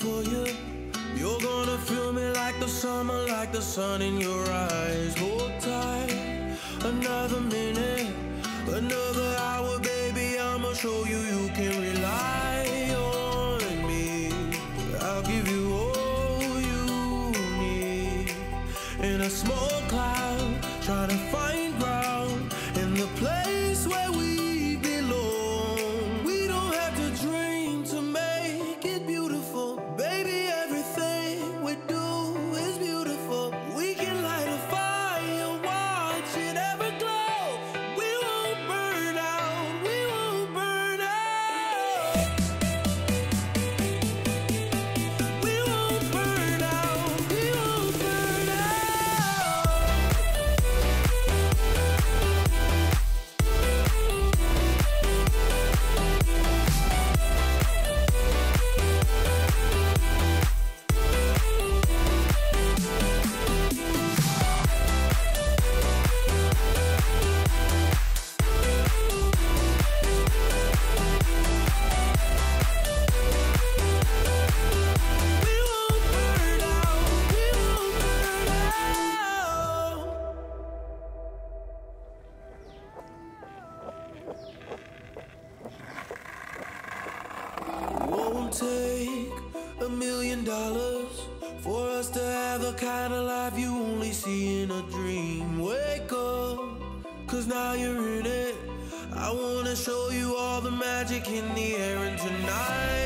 for you. You're gonna feel me like the summer, like the sun in your eyes. Hold tight, another minute, another hour, baby. I'ma show you you can rely on me. I'll give you all you need. In a small cloud, trying to find ground in the place where we Take a million dollars for us to have the kind of life you only see in a dream. Wake up, cause now you're in it. I wanna show you all the magic in the air, and tonight